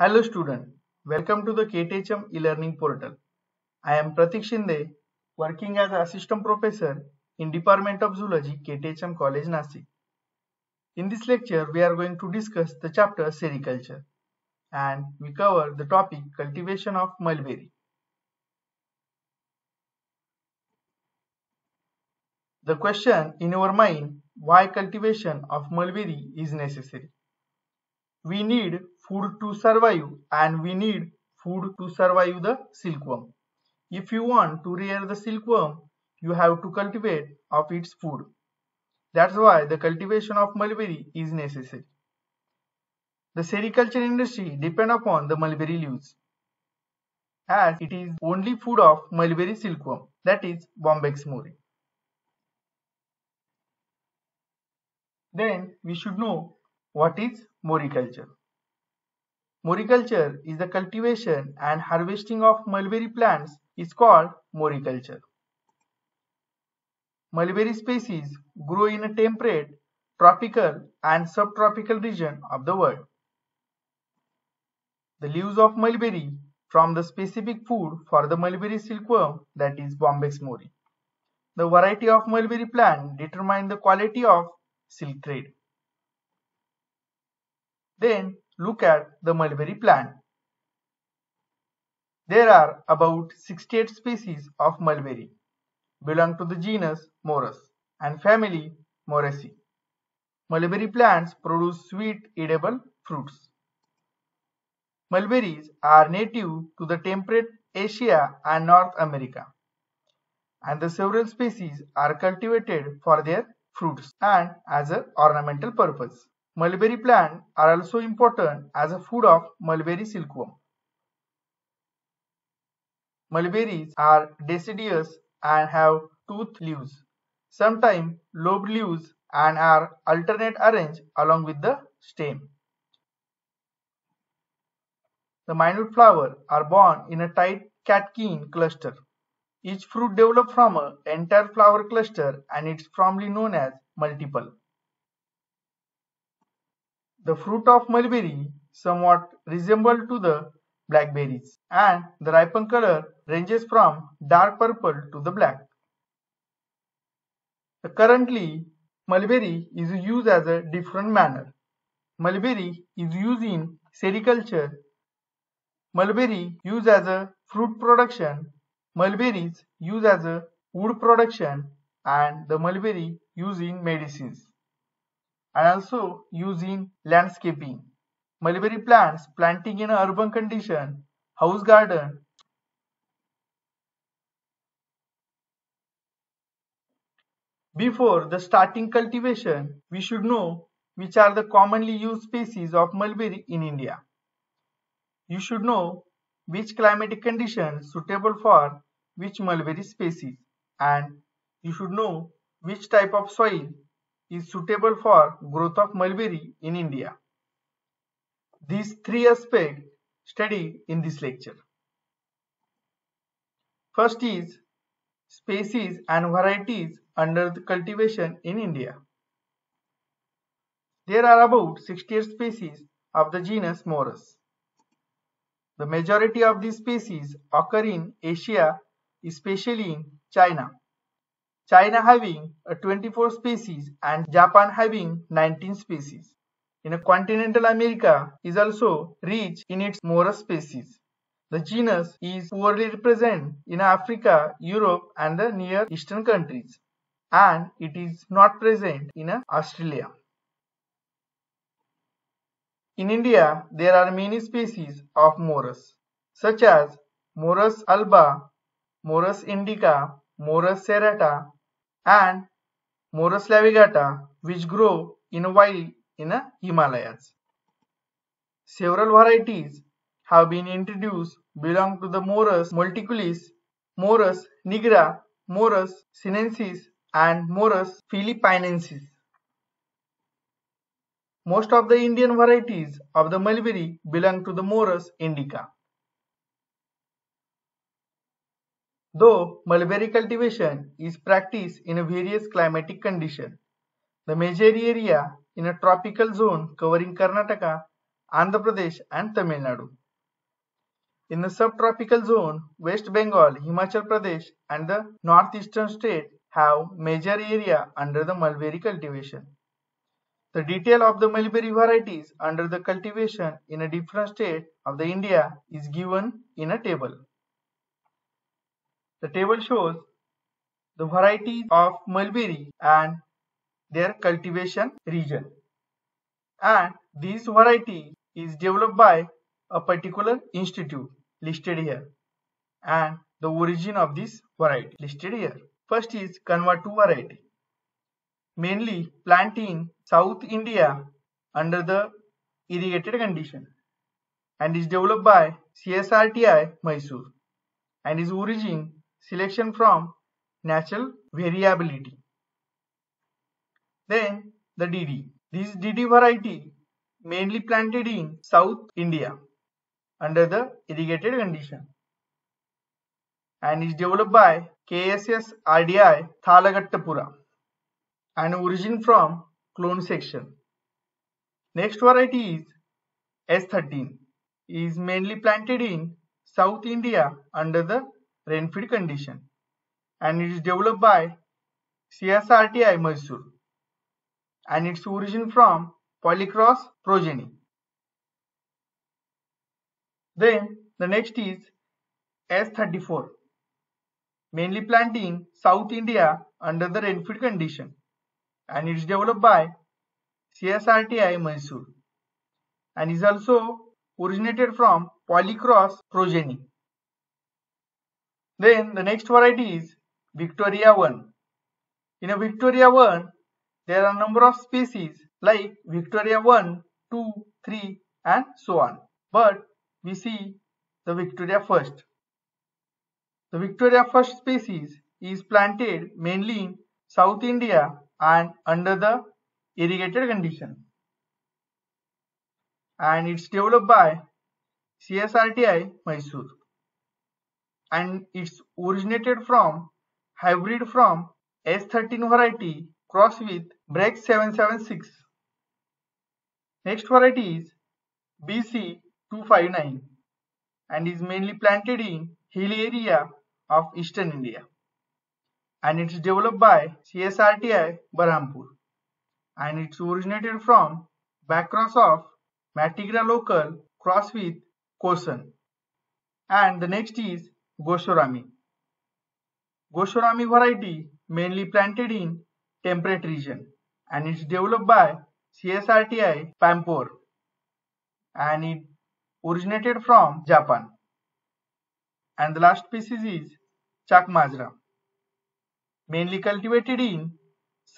Hello student, welcome to the KTHM e-learning portal. I am Pratik Shinde, working as assistant professor in Department of Zoology, KTHM College, Nasik. In this lecture, we are going to discuss the chapter Sericulture and we cover the topic cultivation of mulberry. The question in our mind, why cultivation of mulberry is necessary? We need food to survive and we need food to survive the silkworm. If you want to rear the silkworm, you have to cultivate of its food. That's why the cultivation of mulberry is necessary. The sericulture industry depend upon the mulberry leaves as it is only food of mulberry silkworm that is Bombyx mori. Then we should know what is moriculture. Moriculture is the cultivation and harvesting of mulberry plants is called moriculture. Mulberry species grow in a temperate, tropical and subtropical region of the world. The leaves of mulberry from the specific food for the mulberry silkworm that is Bombyx mori. The variety of mulberry plant determine the quality of silk thread. Then look at the mulberry plant. There are about 68 species of mulberry belong to the genus Morus and family Moraceae. Mulberry plants produce sweet edible fruits. Mulberries are native to the temperate Asia and North America and the several species are cultivated for their fruits and as an ornamental purpose. Mulberry plants are also important as a food of mulberry silkworm. Mulberries are deciduous and have toothed leaves, sometimes lobed leaves and are alternate arranged along with the stem. The minute flowers are borne in a tight catkin cluster. Each fruit develops from an entire flower cluster and it's formally known as multiple. The fruit of mulberry somewhat resemble to the blackberries and the ripened color ranges from dark purple to the black. Currently, mulberry is used as a different manner. Mulberry is used in sericulture. Mulberry used as a fruit production. Mulberries used as a wood production and the mulberry used in medicines and also used in landscaping. Mulberry plants planting in urban condition, house garden. Before the starting cultivation, we should know which are the commonly used species of mulberry in India. You should know which climatic conditions suitable for which mulberry species and you should know which type of soil is suitable for growth of mulberry in India. These three aspects studied in this lecture. First is species and varieties under the cultivation in India. There are about 68 species of the genus Morus. The majority of these species occur in Asia, especially in China. China having 24 species and Japan having 19 species. In a continental America is also rich in its Morus species. The genus is poorly represented in Africa, Europe and the Near Eastern countries and it is not present in Australia. In India, there are many species of Morus, such as Morus alba, Morus indica, Morus serrata, and Morus laevigata, which grow in a wild in the Himalayas. Several varieties have been introduced belong to the Morus multicaulis, Morus nigra, Morus sinensis, and Morus philippinensis. Most of the Indian varieties of the mulberry belong to the Morus indica. Though mulberry cultivation is practiced in various climatic conditions, the major area in a tropical zone covering Karnataka, Andhra Pradesh and Tamil Nadu. In the subtropical zone, West Bengal, Himachal Pradesh and the northeastern state have major area under the mulberry cultivation. The detail of the mulberry varieties under the cultivation in a different state of the India is given in a table. The table shows the varieties of mulberry and their cultivation region. And this variety is developed by a particular institute listed here and the origin of this variety listed here. First is Kanva 2 variety. Mainly planted in South India under the irrigated condition and is developed by CSRTI Mysore and is origin selection from natural variability. Then the DD. This DD variety mainly planted in South India under the irrigated condition and is developed by KSS RDI Thalagattapura and origin from clone section. Next variety is S13 is mainly planted in South India under the rainfed condition and it is developed by CSRTI Mysore and its origin from polycross progeny. Then the next is S34 mainly planted in South India under the rainfed condition and it is developed by CSRTI Mysore and is also originated from polycross progeny. Then the next variety is Victoria 1. In a Victoria 1, there are a number of species like Victoria 1, 2, 3 and so on. But we see the Victoria first. The Victoria first species is planted mainly in South India and under the irrigated condition. And it's developed by CSRTI Mysore. And it's originated from hybrid from S13 variety cross with Break 776. Next variety is BC 259 and is mainly planted in hilly area of eastern India. And it is developed by CSRTI Berhampur and it's originated from backcross of Matigara local cross with Kosen. And the next is Goshoerami. Goshoerami variety mainly planted in temperate region and it's developed by CSRTI Pampore and it originated from Japan. And the last species is Chakmajra, mainly cultivated in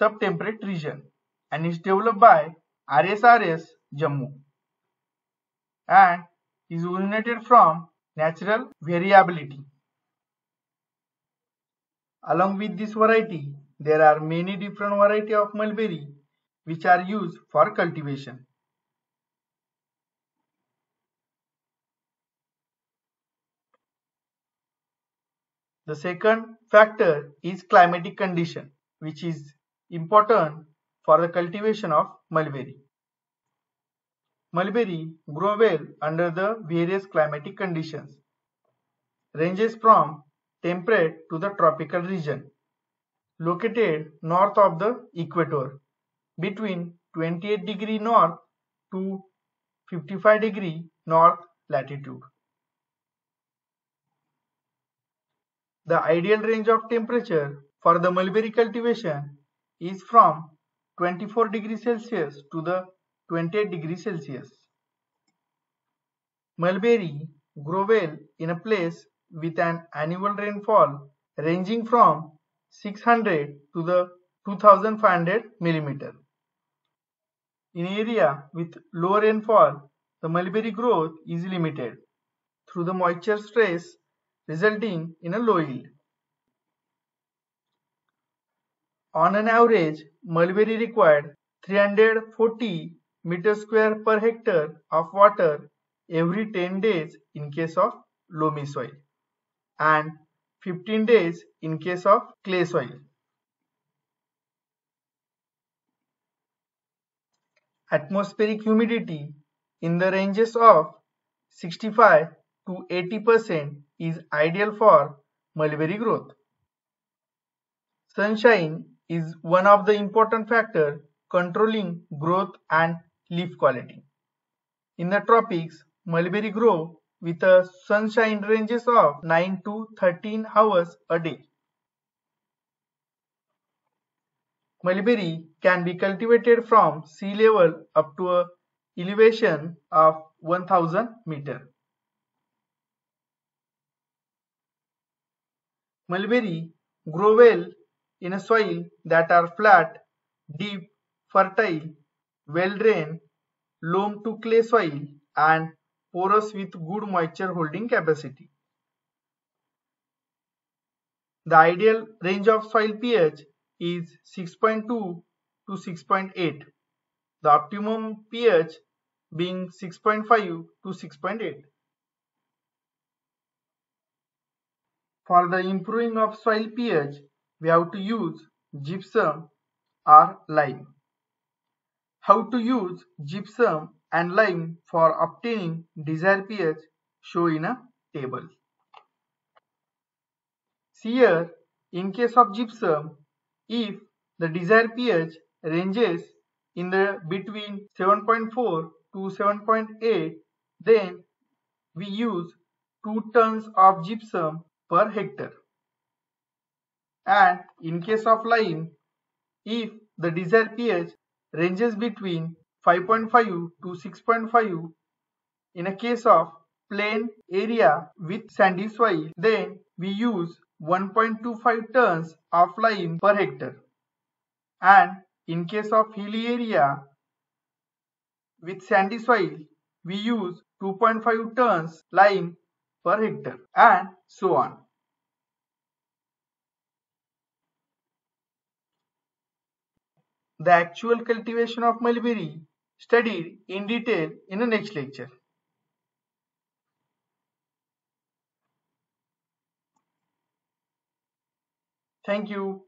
subtemperate region and is developed by RSRS Jammu and is originated from natural variability. Along with this variety, there are many different variety of mulberry which are used for cultivation. The second factor is climatic condition which is important for the cultivation of mulberry. Mulberry grow well under the various climatic conditions. Ranges from temperate to the tropical region. Located north of the equator between 28 degree north to 55 degree north latitude. The ideal range of temperature for the mulberry cultivation is from 24 degrees Celsius to the 28 degrees Celsius. Mulberry grow well in a place with an annual rainfall ranging from 600 to the 2500 millimeter. In area with low rainfall, the mulberry growth is limited through the moisture stress resulting in a low yield. On an average, mulberry required 340 meter square per hectare of water every 10 days in case of loamy soil and 15 days in case of clay soil. Atmospheric humidity in the ranges of 65 to 80% is ideal for mulberry growth. Sunshine is one of the important factors controlling growth and leaf quality. In the tropics, mulberry grow with a sunshine ranges of 9 to 13 hours a day. Mulberry can be cultivated from sea level up to a elevation of 1000 meter. Mulberry grow well in a soil that are flat, deep, fertile, well-drained, loam to clay soil and porous with good moisture holding capacity. The ideal range of soil pH is 6.2 to 6.8. The optimum pH being 6.5 to 6.8. For the improving of soil pH, we have to use gypsum or lime. How to use gypsum and lime for obtaining desired pH show in a table. See here, in case of gypsum, if the desired pH ranges in the between 7.4 to 7.8, then we use 2 tons of gypsum per hectare. And in case of lime, if the desired pH ranges between 5.5 to 6.5 in a case of plain area with sandy soil, then we use 1.25 tons of lime per hectare. And in case of hilly area with sandy soil, we use 2.5 tons lime per hectare and so on. The actual cultivation of mulberry studied in detail in the next lecture. Thank you.